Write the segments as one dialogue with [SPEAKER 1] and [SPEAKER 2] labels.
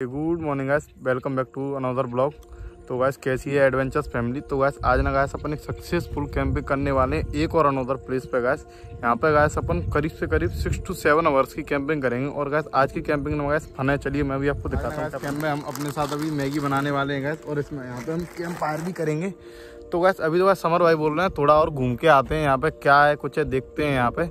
[SPEAKER 1] Good morning guys welcome back to another blog तो guys कैसी है एडवेंचर्स फैमिली तो गैस आज ना गैस अपन एक सक्सेसफुल कैंपिंग करने वाले हैं एक और अनदर प्लेस पे गैस यहाँ पे गैस अपन करीब से करीब सिक्स टू सेवन आवर्स की कैंपिंग करेंगे। और गैस आज की कैंपिंग में गैस फन है चलिए मैं भी आपको दिखाता हूँ कैंप में हम अपने साथ अभी मैगी बनाने वाले हैं गैस और इसमें यहाँ पे हम कैंप फायर भी करेंगे। तो गैस अभी तो गैस समर भाई बोल रहे हैं थोड़ा और घूम के आते हैं यहाँ पे क्या है कुछ है देखते हैं यहाँ पे।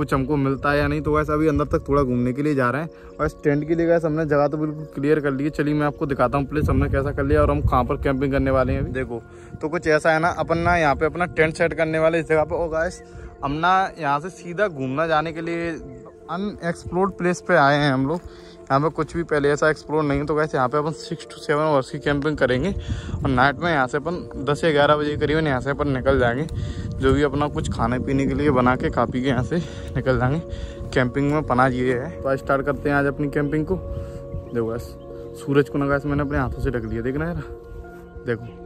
[SPEAKER 1] कुछ हमको मिलता है या नहीं तो वैसे अभी अंदर तक थोड़ा घूमने के लिए जा रहे हैं। और इस टेंट के लिए वैसे हमने जगह तो बिल्कुल क्लियर कर ली है। चलिए मैं आपको दिखाता हूँ प्लेस हमने कैसा कर लिया और हम कहाँ पर कैंपिंग करने वाले हैं देखो तो कुछ ऐसा है ना, अपन ना यहाँ पे अपना टेंट सेट करने वाले इस जगह पर होगा इस हम ना यहाँ से सीधा घूमना जाने के लिए अनएक्सप्लोर्ड प्लेस पे आए हैं हम लोग। यहाँ पे कुछ भी पहले ऐसा एक्सप्लोर नहीं है तो कैसे यहाँ पे अपन सिक्स टू सेवन आवर्स की कैंपिंग करेंगे और नाइट में यहाँ से अपन दस या ग्यारह बजे करीबन यहाँ से अपन निकल जाएँगे। जो भी अपना कुछ खाने पीने के लिए बना के खा पी के यहाँ से निकल जाएँगे। कैंपिंग में पना ये है। तो स्टार्ट करते हैं आज अपनी कैंपिंग को। देखो बस सूरज को नगास मैंने अपने हाथों से ढक लिया। देखना यार। देखो।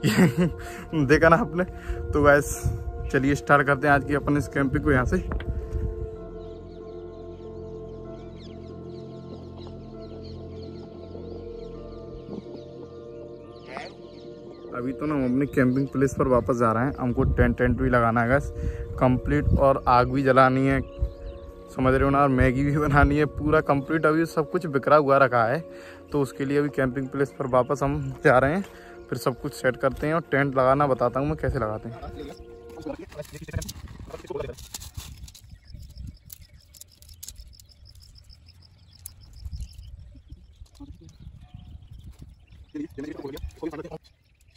[SPEAKER 1] देखा ना आपने? तो वैस चलिए स्टार्ट करते हैं आज की अपन इस कैंपिंग को यहाँ से। अभी तो ना हम अपने कैंपिंग प्लेस पर वापस जा रहे हैं। हमको टेंट टेंट भी लगाना है गैस कंप्लीट और आग भी जलानी है। समझ रहे हो ना? और मैगी भी बनानी है। पूरा कंप्लीट अभी सब कुछ बिखरा हुआ रखा है। तो उसके लिए अभी कैंपिंग प्लेस पर वापस हम जा रहे हैं। फिर सब कुछ सेट करते हैं और टेंट लगाना बताता हूँ मैं कैसे लगाते हैं।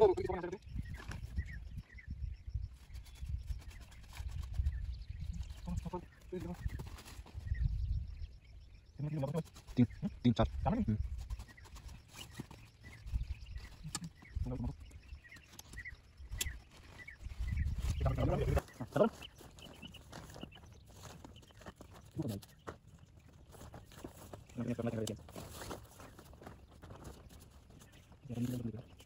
[SPEAKER 2] चार
[SPEAKER 1] टेंट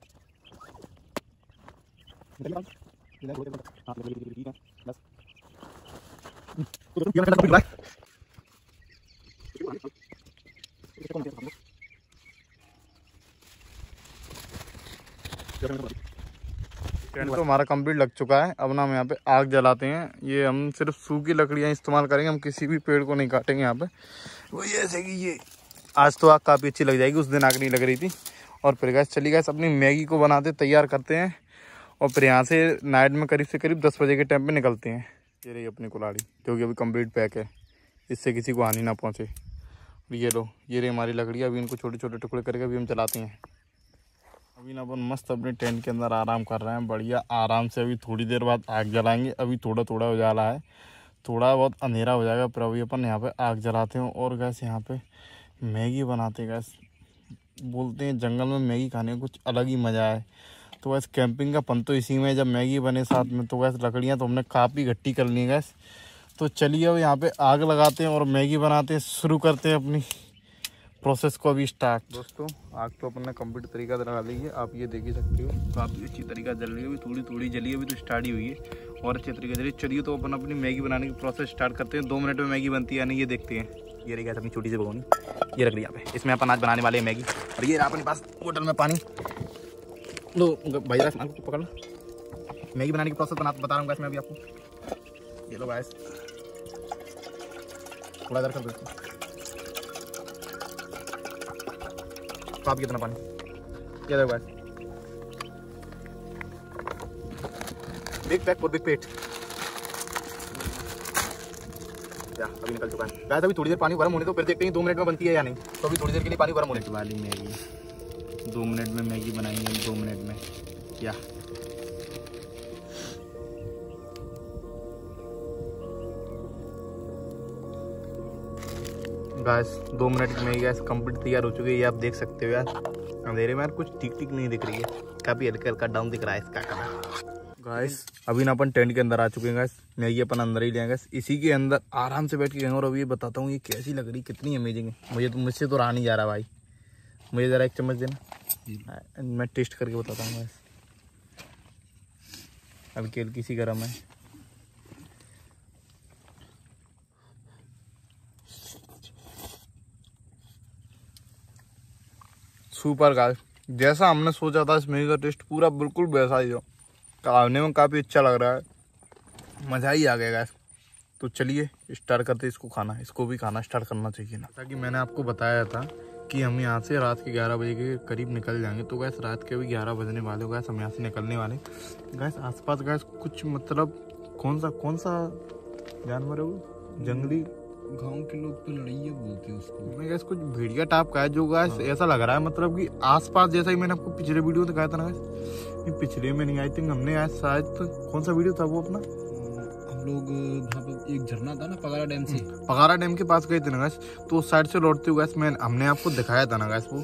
[SPEAKER 1] तो हमारा कंप्लीट लग चुका है। अब ना हम यहाँ पे आग जलाते हैं। ये हम सिर्फ़ सूखी लकड़ियाँ इस्तेमाल करेंगे। हम किसी भी पेड़ को नहीं काटेंगे यहाँ पे। वही ऐसे कि ये आज तो आग काफ़ी अच्छी लग जाएगी। उस दिन आग नहीं लग रही थी। और फिर गैस चली गए अपनी मैगी को बनाते, तैयार करते हैं। और फिर यहाँ से नाइट में करीब से करीब दस बजे के टाइम पे निकलते हैं। ये रही अपनी कुलाड़ी जो कि अभी कंप्लीट पैक है। इससे किसी को हानि ना पहुँचे। ये लो, ये रही हमारी लकड़ियाँ अभी इनको छोटे छोटे टुकड़े करके अभी हम चलाते हैं। अभी ना अपन मस्त अपने टेंट के अंदर आराम कर रहे हैं। बढ़िया आराम से अभी थोड़ी देर बाद आग जलाएँगे। अभी थोड़ा थोड़ा उजाला है। थोड़ा बहुत अंधेरा हो जाएगा, पर अभी अपन यहाँ पे आग जलाते हैं। और गैस यहाँ पे मैगी बनाते हैं। गैस बोलते हैं जंगल में मैगी खाने का कुछ अलग ही मज़ा है। तो वैसे कैंपिंग का पन तो इसी में जब मैगी बने साथ में तो वैसे लकड़ियाँ तो हमने काफ़ी गट्टी कर ली गैस तो चलिए अब यहाँ पे आग लगाते हैं और मैगी बनाते हैं, शुरू करते हैं अपनी प्रोसेस को अभी स्टार्ट दोस्तों, आग तो अपन ने कंप्लीट तरीका लगा ली है, आप ये देख ही सकते हो। काफ़ी अच्छी तरीका जल रही है थोड़ी थोड़ी जली अभी तो स्टार्ट ही हुई है। और अच्छे तरीके जली चलिए तो अपन अपनी मैगी बनाने की प्रोसेस स्टार्ट करते हैं। दो मिनट में मैगी बनती है, यानी ये देखते हैं। ये रही गैस अपनी छोटी सी भगोनी ये रख ली यहाँ पे। इसमें अपन आज बनाने वाले हैं मैगी। और ये अपने पास होटल में पानी। लो भाई सामान को पकड़ लो मैगी बनाने की प्रोसेस बना बता रहा हूँ गैस मैं अभी आपको ये लो गैस थोड़ा इधर कर दो आप कितना पानी ये देखो गैस बिग पैक और बिग पेट अभी निकल चुका है गाइस अभी थोड़ी देर पानी गर्म होने तो फिर देखते हैं दो मिनट में बनती है या नहीं तो अभी थोड़ी देर के लिए पानी गर्म होने वाली मैगी दो मिनट में मैगी बनाएँगे दो मिनट में। क्या गैस दो मिनट में गैस कंप्लीट तैयार हो चुकी है, ये आप देख सकते हो यार। अंधेरे में यार कुछ ठीक ठीक नहीं दिख रही है। काफ़ी हल्का हल्का डाउन दिख रहा है इसका कलर गैस अभी ना अपन टेंट के अंदर आ चुके हैं गैस मैगी अपन अंदर ही लेंगे इसी के अंदर आराम से बैठ के और अभी ये बताता हूँ ये कैसी लग रही कितनी अमेजिंग है। मुझे तो मुझसे तो रहा नहीं जा रहा भाई। मुझे ज़रा एक चम्मच देना। मैं टेस्ट करके बताता हूँ अभी केल किसी गर्म है। सुपर गाय जैसा हमने सोचा था, इस मैगी का टेस्ट पूरा बिल्कुल वैसा ही हो। खाने में काफ़ी अच्छा लग रहा है। मज़ा ही आ गया गैस तो चलिए स्टार्ट करते इसको खाना। इसको भी खाना स्टार्ट करना चाहिए ना। ताकि मैंने आपको बताया था कि हम यहाँ से रात के ग्यारह बजे के करीब निकल जाएँगे। तो गैस रात के भी ग्यारह बजने वाले हो गैस हम यहाँ से निकलने वाले गैस आसपास गैस कुछ मतलब कौन सा कौन सा जानवर है वो? जंगली?
[SPEAKER 2] गाँव के लोग तो लड़ैया बोलते हैं उसको।
[SPEAKER 1] मैं गैस कुछ भेड़िया टाइप का है जो गैस
[SPEAKER 2] हाँ।
[SPEAKER 1] ऐसा लग रहा है मतलब कि आसपास जैसा ही मैंने आपको पिछले वीडियो दिखाया था ना गैस पिछले में नहीं आई थिंक हमने आज शायद तो कौन सा वीडियो था वो अपना?
[SPEAKER 2] हम लोग पर एक झरना था ना पगारा डैम से।
[SPEAKER 1] पगारा डैम के पास गए थे ना तो उस साइड से लौटते हुए मैं हमने आपको दिखाया था ना गैस वो।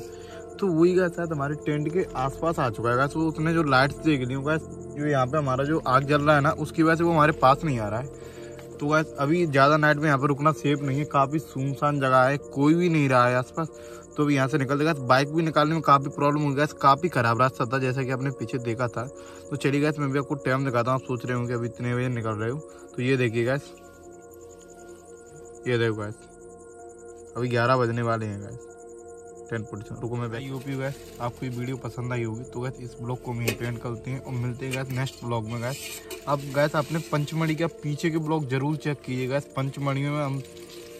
[SPEAKER 1] तो वही गैस शायद हमारे टेंट के आसपास आ चुका है गैस वो उसने जो लाइट्स देख ली गैस जो यहाँ पे हमारा जो आग जल रहा है ना, उसकी वजह से वो हमारे पास नहीं आ रहा है। तो गैस अभी ज़्यादा नाइट में यहाँ पे रुकना सेफ़ नहीं है, काफ़ी सुनसान जगह है, कोई भी नहीं रहा है आसपास। तो अभी यहाँ से निकलते गैस बाइक भी निकालने में काफ़ी प्रॉब्लम हो गया। काफ़ी खराब रास्ता था, जैसा कि आपने पीछे देखा था। तो चलिए गैस मैं भी आपको टाइम दिखाता हूँ। सोच रहे हो कि अभी इतने बजे निकल रहे हो। तो ये देखिए गैस ये देखो गैस अभी ग्यारह बजने वाले हैं गैस टेन पोजिशन रुको मैं भाई यूपी गैस आपको ये वीडियो पसंद आई होगी। तो गैस इस ब्लॉग को हम पेंट करते हैं। और मिलते हैं गैस नेक्स्ट ब्लॉग में गैस अब गैस अपने पंचमढ़ी का पीछे के ब्लॉग ज़रूर चेक कीजिए गैस पंचमढ़ी में हम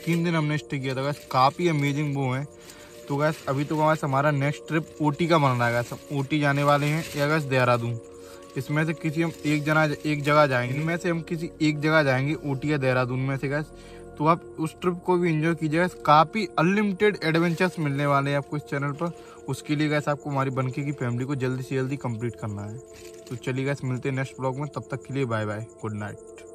[SPEAKER 1] तीन दिन हमने स्टे किया था गैस काफ़ी अमेजिंग वो हैं। तो गैस अभी तो गैस हमारा नेक्स्ट ट्रिप ओटी का बन रहा है गैस हम ओटी जाने वाले हैं या गैस देहरादून। इसमें से किसी हम एक जना, एक जगह जाएँगे। इनमें से हम किसी एक जगह जाएँगे ऊटी या देहरादून में से गैस तो आप उस ट्रिप को भी एंजॉय कीजिएगा काफ़ी अनलिमिटेड एडवेंचर्स मिलने वाले हैं आपको इस चैनल पर। उसके लिए गैस आपको हमारी बनके की फैमिली को जल्दी से जल्दी कंप्लीट करना है। तो चलिए गैस मिलते हैं नेक्स्ट ब्लॉग में। तब तक के लिए बाय बाय गुड नाइट